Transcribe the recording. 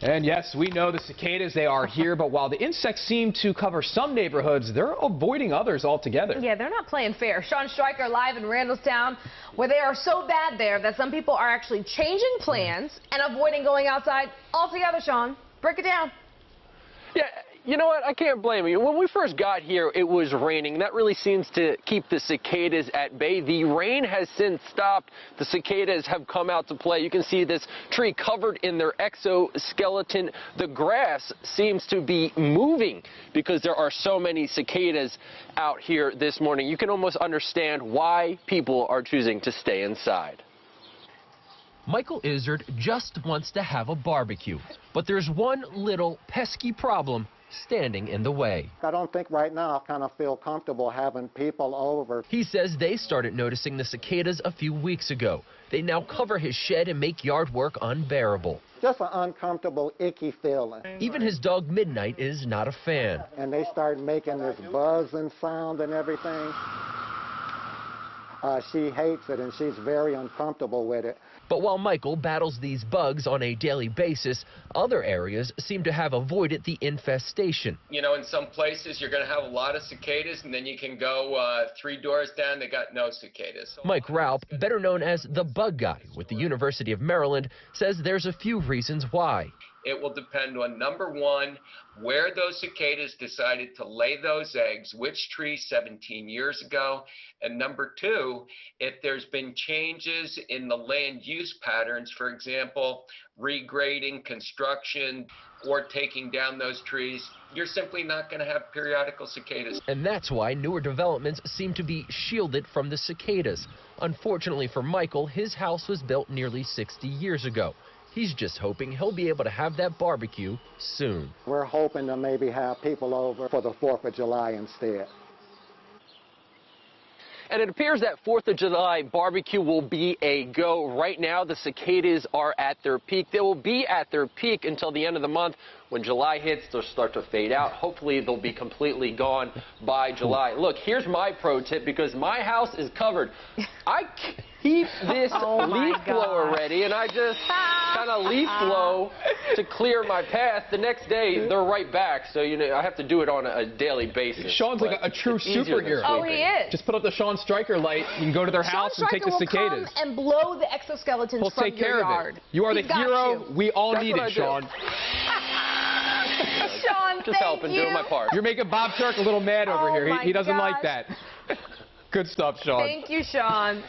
And yes, we know the cicadas, they are here, but while the insects seem to cover some neighborhoods, they're avoiding others altogether. Yeah, they're not playing fair. Sean Stryker live in Randallstown, where they are so bad there that some people are actually changing plans and avoiding going outside altogether, Sean. Break it down. Yeah, you know what? I can't blame you. When we first got here, it was raining. That really seems to keep the cicadas at bay. The rain has since stopped. The cicadas have come out to play. You can see this tree covered in their exoskeleton. The grass seems to be moving because there are so many cicadas out here this morning. You can almost understand why people are choosing to stay inside. Michael Izzard just wants to have a barbecue, but there's one little pesky problem standing in the way. I don't think right now I kind of feel comfortable having people over. He says they started noticing the cicadas a few weeks ago. They now cover his shed and make yard work unbearable. Just an uncomfortable, icky feeling. Even his dog Midnight is not a fan. And they start making this buzzing sound and everything. Uh, she hates it and she's very uncomfortable with it. But while Michael battles these bugs on a daily basis, other areas seem to have avoided the infestation. You know, in some places you're going to have a lot of cicadas, and then you can go uh, three doors down, they got no cicadas. So Mike Raupp, better known as the bug guy with the University of Maryland, says there's a few reasons why. It will depend on number one, where those cicadas decided to lay those eggs, which tree 17 years ago, and number two, if there's been changes in the land use patterns, for example, regrading, construction, or taking down those trees, you're simply not going to have periodical cicadas. And that's why newer developments seem to be shielded from the cicadas. Unfortunately for Michael, his house was built nearly 60 years ago. He's just hoping he'll be able to have that barbecue soon. We're hoping to maybe have people over for the 4th of July instead. And it appears that 4th of July barbecue will be a go. Right now, the cicadas are at their peak. They will be at their peak until the end of the month. When July hits, they'll start to fade out. Hopefully, they'll be completely gone by July. Look, here's my pro tip because my house is covered. I keep oh this oh leaf blower ready, and I just kind of leaf blow to clear my path. The next day, they're right back. So, you know, I have to do it on a, a daily basis. Sean's like a, a true superhero. Oh, he is. Just put up the Sean Stryker light. You can go to their Sean house and take the Stryker will cicadas. come and blow the exoskeletons He'll from take your care yard. of it. You are He's the hero. you. We all That's need it. Sean. Sean, Just thank helping, you. doing my part. You're making Bob Turk a little mad over Oh here. He, he doesn't like that. Good stuff, Sean. Thank you, Sean.